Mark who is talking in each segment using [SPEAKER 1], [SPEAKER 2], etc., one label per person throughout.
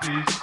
[SPEAKER 1] please.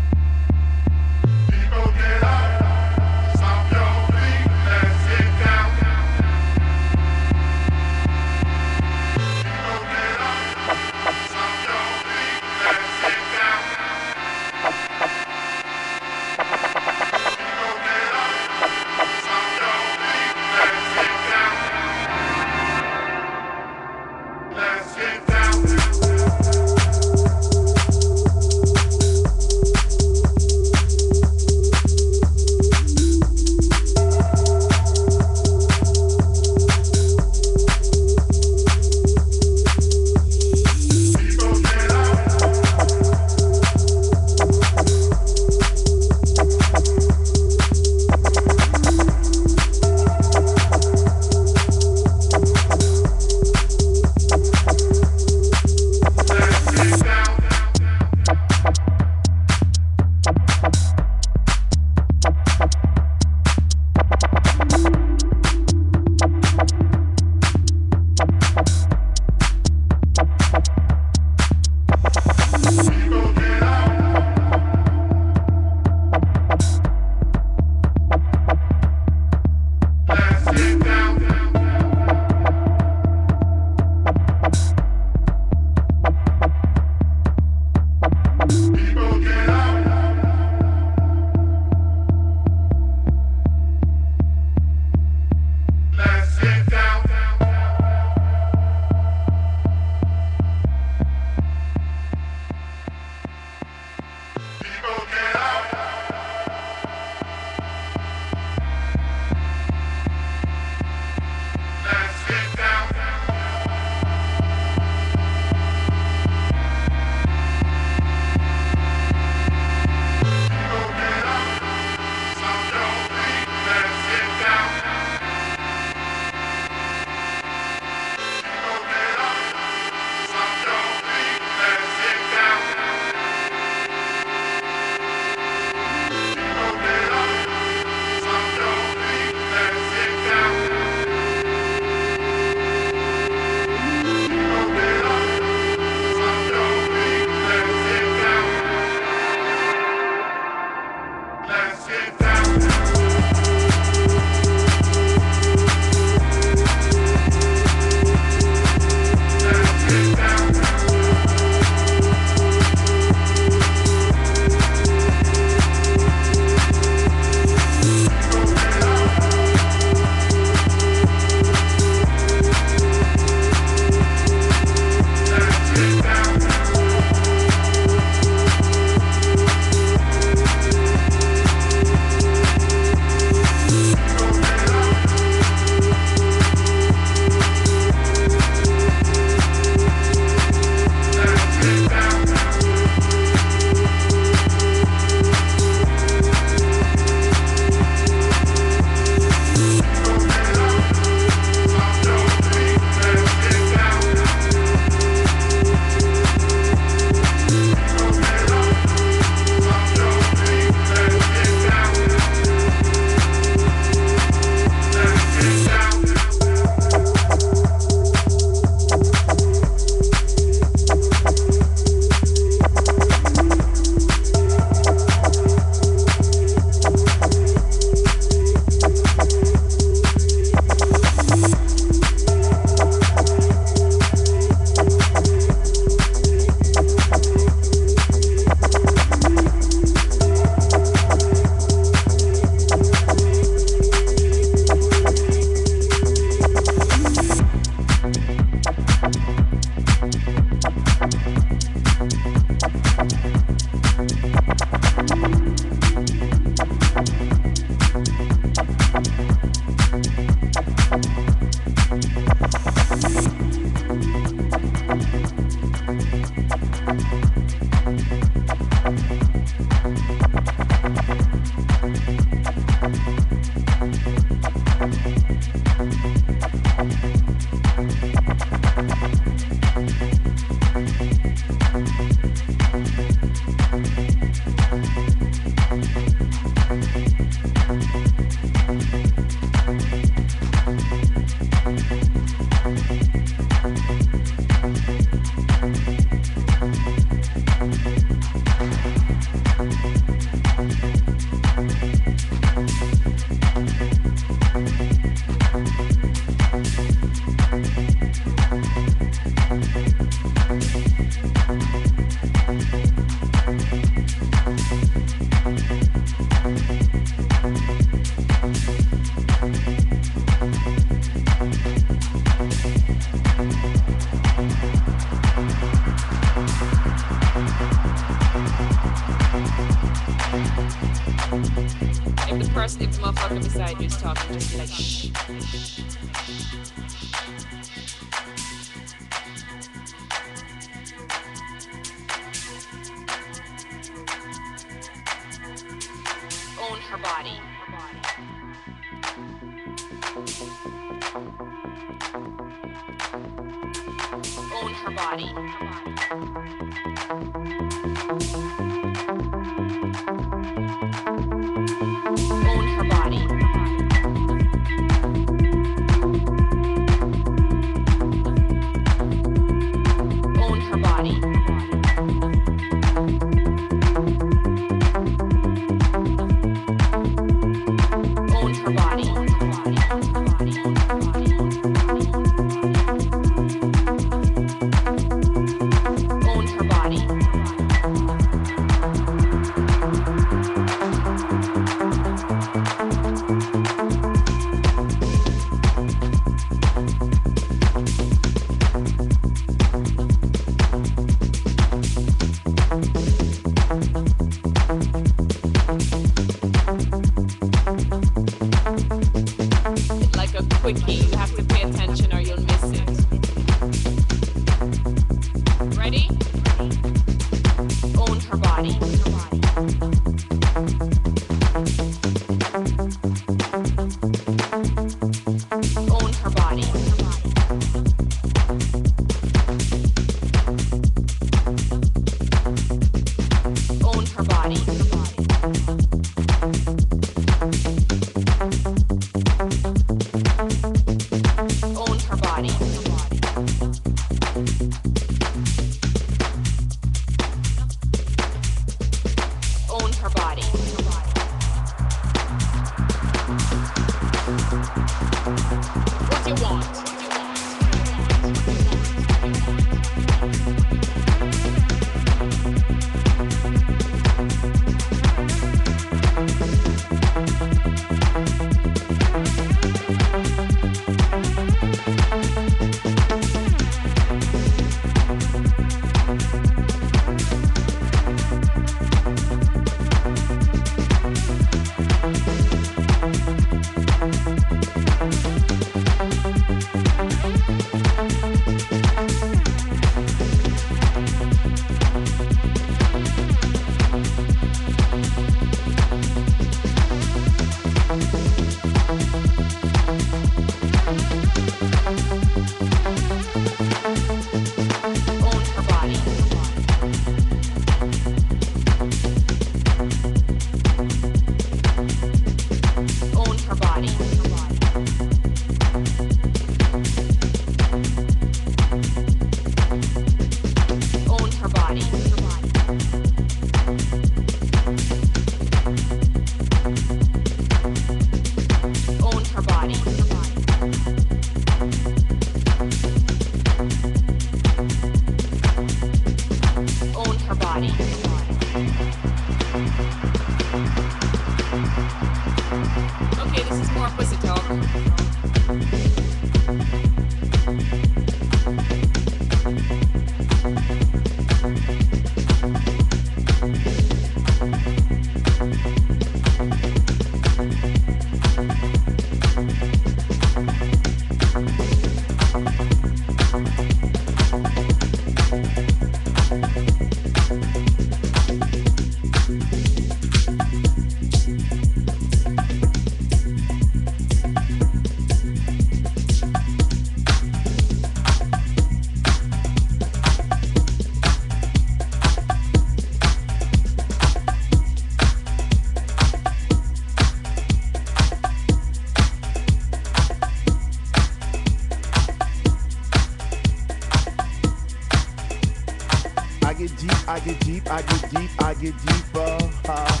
[SPEAKER 1] get
[SPEAKER 2] deeper uh,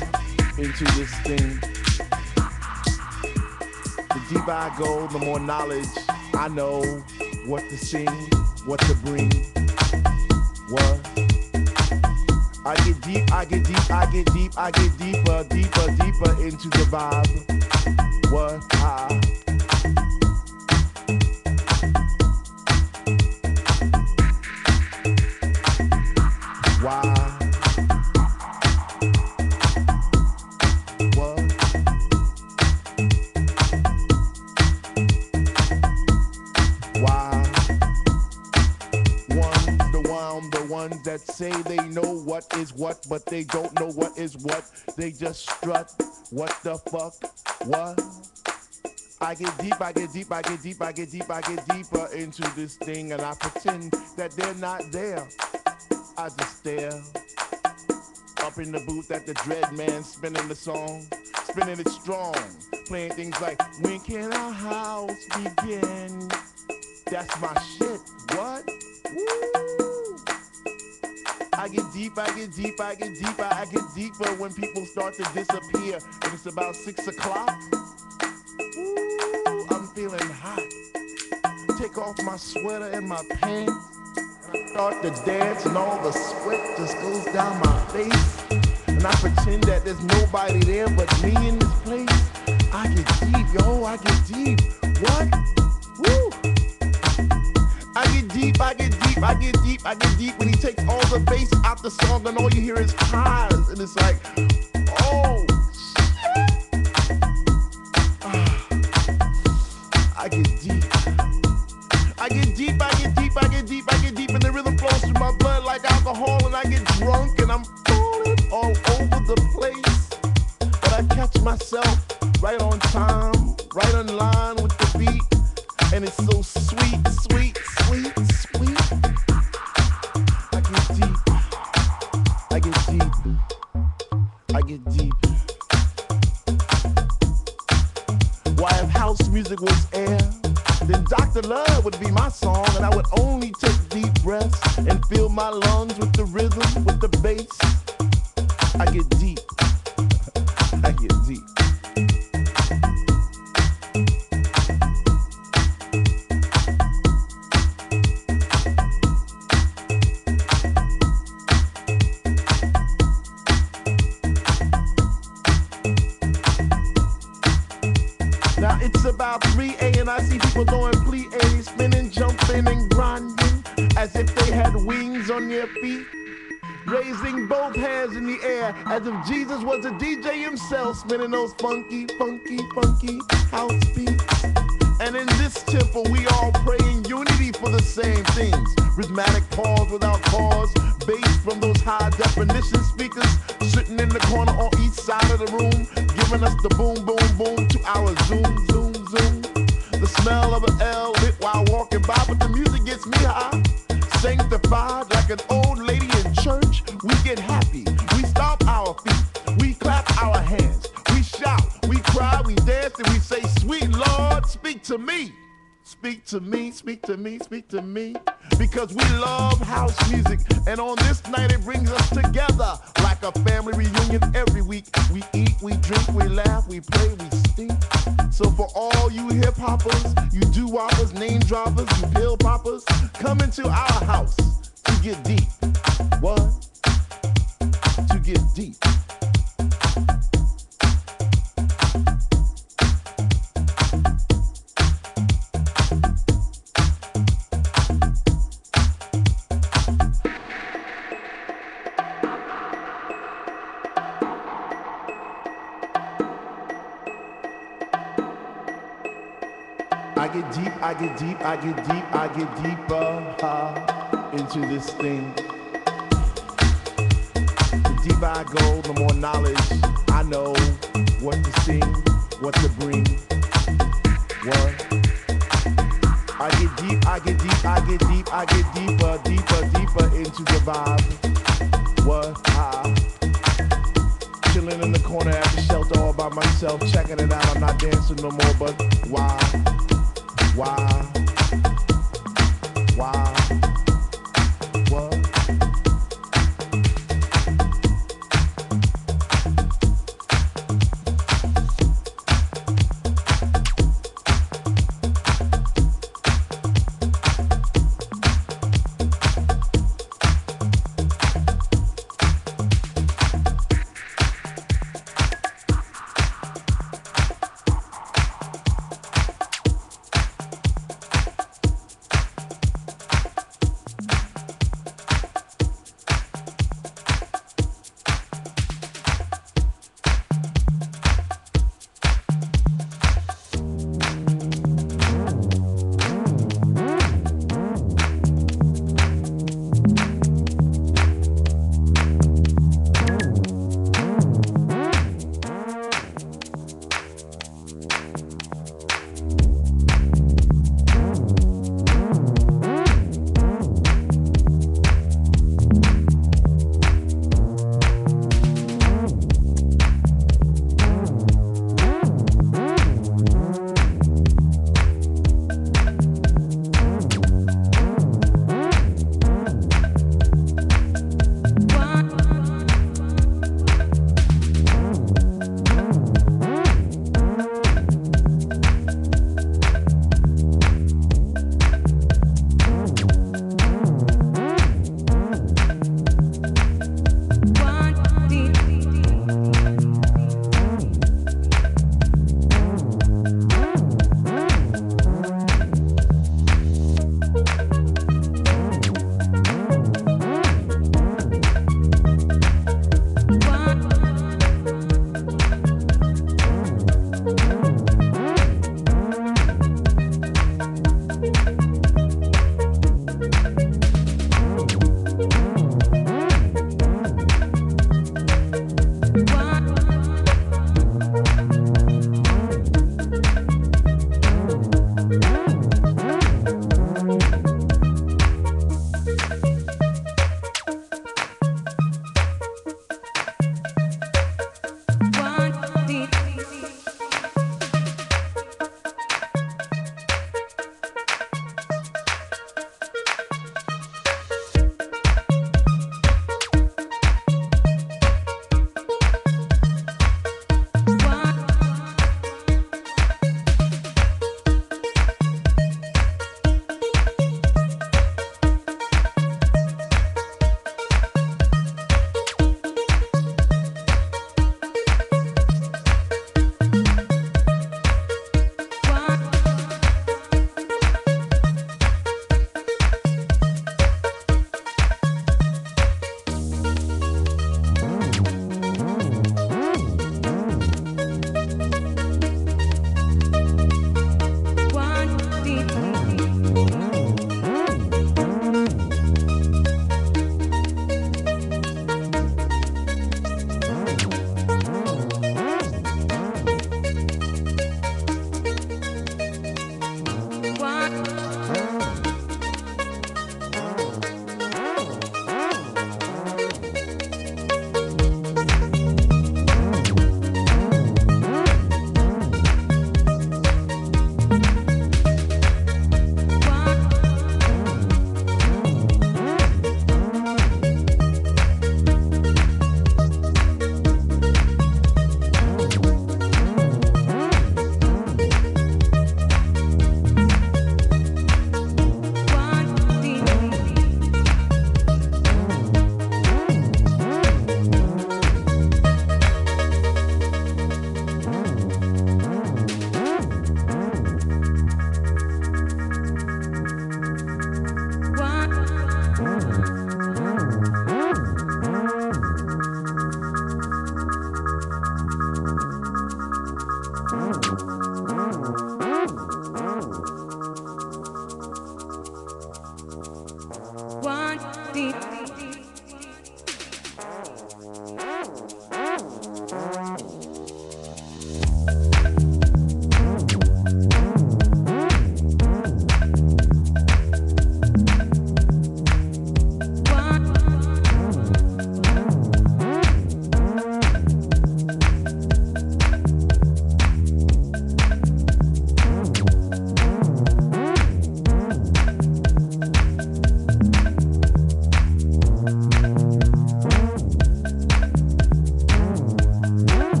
[SPEAKER 2] into this thing. The deeper I go, the more knowledge I know what to sing, what to bring. What? I get deep, I get deep, I get deep, I get deeper, deeper, deeper into the vibe. What? Say they know what is what, but they don't know what is what. They just strut. What the fuck? What? I get deep, I get deep, I get deep, I get deep, I get deeper into this thing, and I pretend that they're not there. I just stare up in the booth at the dread man spinning the song, spinning it strong, playing things like When can our house begin? That's my shit. What? Woo! I get deep, I get deep, I get deeper, I get deeper when people start to disappear. And it's about six o'clock. Ooh, I'm feeling hot. Take off my sweater and my pants. And I start to dance, and all the sweat just goes down my face. And I pretend that there's nobody there but me in this place. I get deep, yo, I get deep. What? Woo! I get deep, I get deep, I get deep, I get deep when he takes all the bass out the song and all you hear is highs. And it's like, oh, shit. I get deep. I get deep, I get deep, I get deep, I get deep, and the rhythm flows through my blood like alcohol, and I get drunk and I'm falling all over the place. But I catch myself right on time,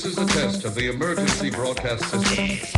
[SPEAKER 2] This
[SPEAKER 3] is a test of the emergency broadcast system.